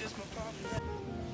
just my problem.